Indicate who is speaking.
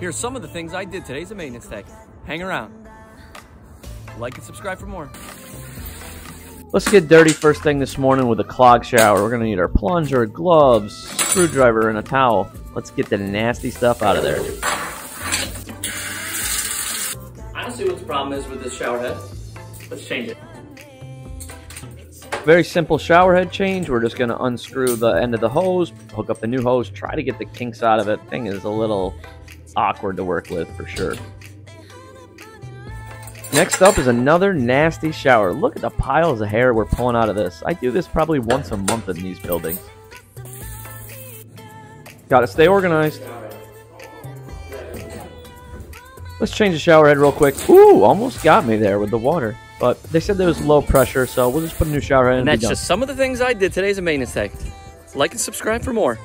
Speaker 1: Here's some of the things I did today's a maintenance tech. Hang around. Like and subscribe for more.
Speaker 2: Let's get dirty first thing this morning with a clog shower. We're gonna need our plunger, gloves, screwdriver, and a towel. Let's get the nasty stuff out of there.
Speaker 1: I don't see what the problem is with this shower head. Let's change it.
Speaker 2: Very simple shower head change. We're just gonna unscrew the end of the hose, hook up the new hose, try to get the kinks out of it. Thing is a little awkward to work with for sure. Next up is another nasty shower. Look at the piles of hair we're pulling out of this. I do this probably once a month in these buildings. Gotta stay organized. Let's change the shower head real quick. Ooh, almost got me there with the water. But they said there was low pressure, so we'll just put a new shower head in
Speaker 1: And
Speaker 2: and
Speaker 1: that's just some of the things I did today's a maintenance tech. Like and subscribe for more.